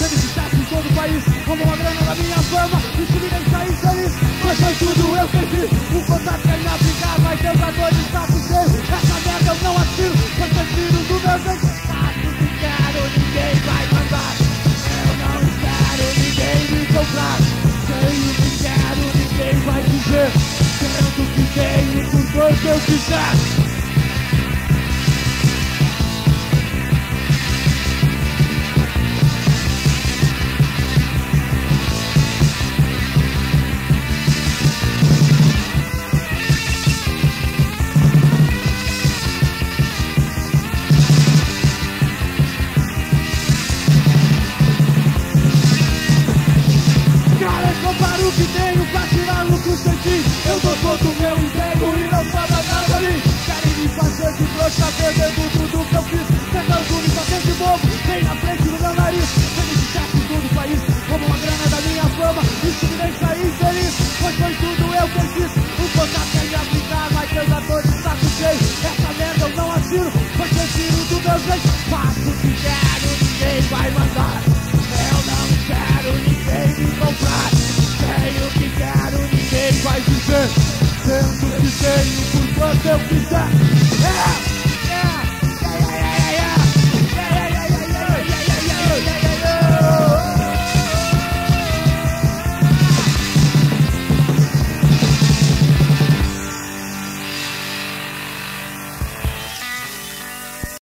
Teve sucesso em todo o país, como uma grana da minha fama Me mas foi tudo eu que fiz Um contato quer me aplicar, mas Deus a dor de saco cheio Essa merda eu não assino, mas prefiro do meu jeito Faço o que quero, ninguém vai mandar. Eu não espero ninguém me comprar. Tenho o que quero, ninguém vai dizer. Tendo o que tenho, por quanto eu quiser comprar o que tenho pra tirar o que eu dou todo o meu emprego e não sobra nada mim Querem me fazer de trouxa, perdendo tudo que eu fiz. Tentando me fazer de bobo, vem na frente do meu nariz tenho por quanto eu quiser É!